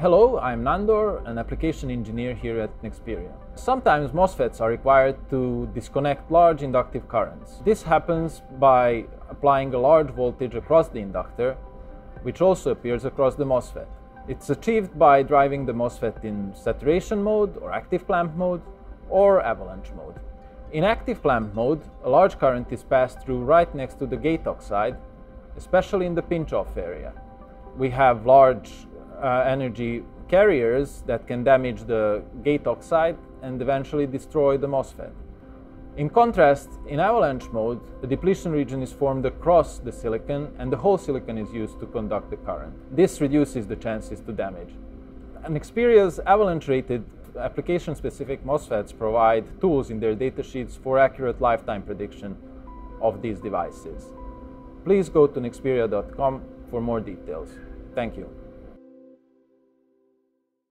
Hello, I'm Nandor, an application engineer here at Nexperia. Sometimes MOSFETs are required to disconnect large inductive currents. This happens by applying a large voltage across the inductor, which also appears across the MOSFET. It's achieved by driving the MOSFET in saturation mode or active clamp mode or avalanche mode. In active clamp mode, a large current is passed through right next to the gate oxide, especially in the pinch-off area. We have large uh, energy carriers that can damage the gate oxide and eventually destroy the MOSFET. In contrast, in avalanche mode, a depletion region is formed across the silicon and the whole silicon is used to conduct the current. This reduces the chances to damage. Nexperia's avalanche-rated application-specific MOSFETs provide tools in their datasheets for accurate lifetime prediction of these devices. Please go to nexperia.com for more details. Thank you.